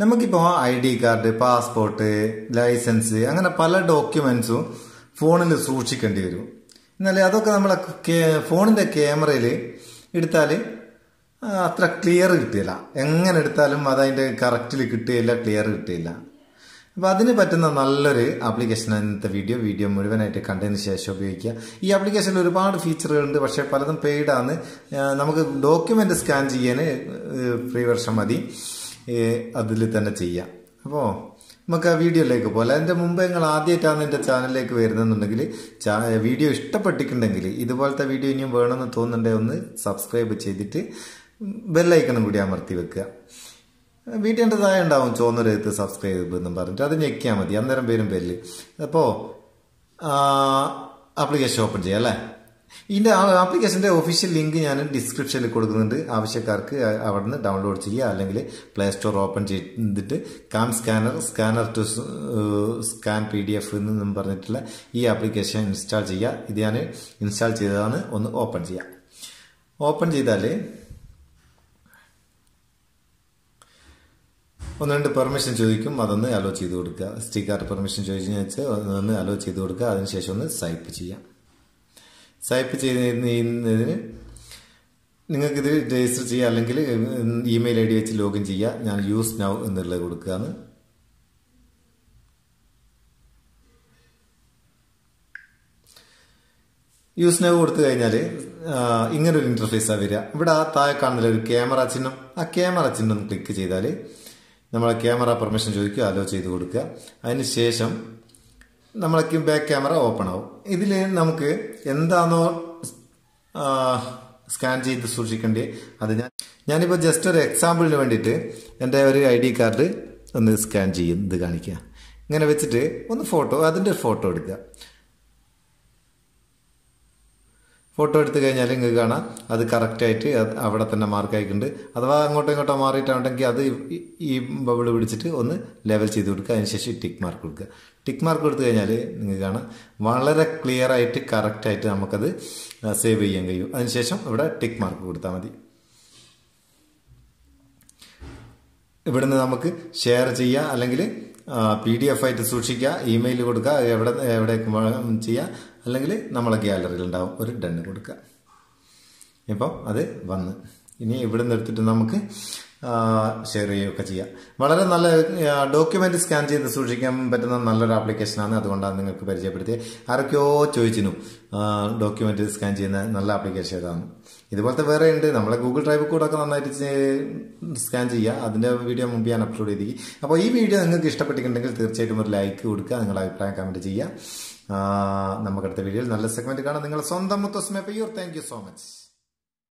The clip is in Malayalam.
നമുക്കിപ്പോൾ I D card passport licence അങ്ങനെ പല ഡോക്യുമെന്റ്സും ഫോണിൽ സൂക്ഷിക്കേണ്ടി വരും. എന്നാലേ അതൊക്കെ നമ്മളെ ഫോണിന്റെ ക്യാമറയിൽ എടുത്താൽ അത്ര ക്ലിയർ കിട്ടിയില്ല എങ്ങനെ എടുത്താലും അത് അതിന്റെ കറക്റ്റിൽ കിട്ടുകയില്ല ക്ലിയർ കിട്ടിയില്ല. അപ്പോൾ അതിന് പറ്റുന്ന നല്ലൊരു ആപ്ലിക്കേഷൻ ഇന്നത്തെ വീഡിയോ വീഡിയോ മുഴുവനായിട്ട് കണ്ടതിന് ശേഷം ഉപയോഗിക്കുക. ഈ ആപ്ലിക്കേഷനിൽ ഒരുപാട് ഫീച്ചറുകളുണ്ട് പക്ഷേ പലതും പെയ്ഡാണ് നമുക്ക് ഡോക്യുമെന്റ് സ്കാൻ ചെയ്യാൻ ഫ്രീ വർഷം മതി. അതിൽ തന്നെ ചെയ്യാം. അപ്പോൾ നമുക്ക് ആ വീഡിയോയിലേക്ക് പോലെ അതിന്റെ മുമ്പ് നിങ്ങൾ ആദ്യമായിട്ടാണ് എന്റെ ചാനലിലേക്ക് വരുന്നെന്നുണ്ടെങ്കിൽ വീഡിയോ ഇഷ്ടപ്പെട്ടിട്ടുണ്ടെങ്കിൽ ഇതുപോലത്തെ വീഡിയോ ഇനിയും വേണമെന്ന് തോന്നുന്നുണ്ടെങ്കിൽ ഒന്ന് സബ്സ്ക്രൈബ് ചെയ്തിട്ട് ബെല്ലൈക്കണം കൂടി അമർത്തി വെക്കുക. വീട്ടിന്റെ താഴെ ഉണ്ടാവും ചുവന്നൊരെഴുത്ത് സബ്സ്ക്രൈബ് എന്നും പറഞ്ഞിട്ട് അത് ഞെക്കിയാൽ മതി. അന്നേരം പേരും ബെല്ല്. അപ്പോൾ ആപ്ലിക്കേഷൻ ഓപ്പൺ ചെയ്യാം അല്ലേ? ഇതിന്റെ ആപ്ലിക്കേഷന്റെ ഒഫീഷ്യൽ ലിങ്ക് ഞാൻ ഡിസ്ക്രിപ്ഷനിൽ കൊടുക്കുന്നുണ്ട്. ആവശ്യക്കാർക്ക് അവിടെ നിന്ന് ഡൗൺലോഡ് ചെയ്യുക. അല്ലെങ്കിൽ പ്ലേ സ്റ്റോർ ഓപ്പൺ ചെയ്തിട്ട് cam scanner scanner to scan P D F എന്നും പറഞ്ഞിട്ടുള്ള ഈ ആപ്ലിക്കേഷൻ ഇൻസ്റ്റാൾ ചെയ്യുക. ഇത് ഞാൻ ഇൻസ്റ്റാൾ ചെയ്തതാണ്. ഒന്ന് ഓപ്പൺ ചെയ്യാം ഓപ്പൺ ചെയ്താൽ ഒന്ന് രണ്ട് പെർമിഷൻ ചോദിക്കും. അതൊന്ന് അലോ ചെയ്ത് കൊടുക്കുക. സ്റ്റിക്കാർ പെർമിഷൻ ചോദിച്ചു വെച്ചാൽ ഒന്ന് അലോ ചെയ്ത് കൊടുക്കുക. അതിനുശേഷം ഒന്ന് സൈപ്പ് ചെയ്യാം സൈപ്പ് ചെയ്യുന്നതിന് നിങ്ങൾക്കിത് രജിസ്റ്റർ ചെയ്യുക അല്ലെങ്കിൽ ഇമെയിൽ ഐ ഡി വെച്ച് ലോഗിൻ ചെയ്യുക. ഞാൻ യൂസ് നൗ എന്നുള്ളത് കൊടുക്കുകയാണ്. യൂസ് നൗ കൊടുത്തു കഴിഞ്ഞാൽ ഇങ്ങനൊരു ഇന്റർഫേസാണ് വരിക. ഇവിടെ ആ താഴെ കാണുന്നില്ല ഒരു ക്യാമറ ചിഹ്നം. ആ ക്യാമറ ചിഹ്നം ക്ലിക്ക് ചെയ്താൽ നമ്മളെ ക്യാമറ പെർമിഷൻ ചോദിക്കുക അലോ ചെയ്ത് കൊടുക്കുക. അതിന് ശേഷം നമ്മളെ ബാക്ക് ക്യാമറ ഓപ്പൺ ആവും. ഇതിൽ നമുക്ക് എന്താണോ സ്കാൻ ചെയ്ത് സൂക്ഷിക്കേണ്ടത് അത് ഞാൻ ഞാനിപ്പോൾ ജസ്റ്റ് ഒരു എക്സാമ്പിളിന് വേണ്ടിയിട്ട് എന്റെ ഒരു ഐ ഡി കാർഡ് ഒന്ന് സ്കാൻ ചെയ്യും ഇത് കാണിക്കുക ഇങ്ങനെ വെച്ചിട്ട് ഒന്ന് ഫോട്ടോ അതിന്റെ ഫോട്ടോ എടുക്കുക ഫോട്ടോ എടുത്തു കഴിഞ്ഞാൽ നിങ്ങൾക്ക് കാണാം. അത് കറക്റ്റായിട്ട് അവിടെ തന്നെ മാർക്ക് ആയിട്ടുണ്ട്. അഥവാ അങ്ങോട്ടോ ഇങ്ങോട്ടോ മാറിയിട്ടുണ്ടെങ്കിൽ അത് ഈ ബബിൾ പിടിച്ചിട്ട് ഒന്ന് ലെവൽ ചെയ്ത് കൊടുക്കുക. അതിനുശേഷം ടിക്ക് മാർക്ക് കൊടുക്കുക. ടിക്ക് മാർക്ക് കൊടുത്തു കഴിഞ്ഞാൽ നിങ്ങൾക്ക് കാണാം. വളരെ ക്ലിയർ ആയിട്ട് കറക്റ്റായിട്ട് നമുക്കത് സേവ് ചെയ്യാൻ കഴിയും. അതിനുശേഷം ഇവിടെ ടിക്ക് മാർക്ക് കൊടുത്താൽ മതി. ഇവിടുന്ന് നമുക്ക് ഷെയർ ചെയ്യുക അല്ലെങ്കിൽ പി ഡി എഫ് ആയിട്ട് സൂക്ഷിക്കുക. ഇമെയിൽ കൊടുക്കുക. എവിടെ എവിടേക്ക് ചെയ്യുക അല്ലെങ്കിൽ നമ്മളെ ഗ്യാലറിയിൽ ഉണ്ടാവും ഒരു ഡൺ കൊടുക്കുക. ഇപ്പം അത് വന്ന്. ഇനി ഇവിടെ നിന്ന് എടുത്തിട്ട് നമുക്ക് ഷെയർ ചെയ്യുകയൊക്കെ ചെയ്യാം. വളരെ നല്ല ഡോക്യുമെന്റ് സ്കാൻ ചെയ്ത് സൂക്ഷിക്കാൻ പറ്റുന്ന നല്ലൊരു ആപ്ലിക്കേഷനാണ് അതുകൊണ്ടാണ് നിങ്ങൾക്ക് പരിചയപ്പെടുത്തിയത് ആരൊക്കെയോ ചോദിച്ചിരുന്നു ഡോക്യുമെന്റ് സ്കാൻ ചെയ്യുന്ന നല്ല ആപ്ലിക്കേഷൻ ഏതാണ് ഇതുപോലത്തെ വേറെ ഉണ്ട്. നമ്മളെ ഗൂഗിൾ ഡ്രൈവ് കൂടെ ഒക്കെ നന്നായിട്ട് സ്കാൻ ചെയ്യുക. അതിന്റെ വീഡിയോ മുമ്പ് ഞാൻ അപ്ലോഡ് ചെയ്തിരിക്കും. അപ്പോൾ ഈ വീഡിയോ നിങ്ങൾക്ക് ഇഷ്ടപ്പെട്ടിട്ടുണ്ടെങ്കിൽ തീർച്ചയായിട്ടും ഒരു ലൈക്ക് കൊടുക്കുക. നിങ്ങളുടെ അഭിപ്രായം കമന്റ് ചെയ്യുക. നമുക്കടുത്ത വീഡിയോയിൽ നല്ല സെഗ്മെന്റ് കാണാം. നിങ്ങളുടെ സ്വന്തം മുത്തസ്മേ പയ്യൂർ താങ്ക് സോ മച്ച്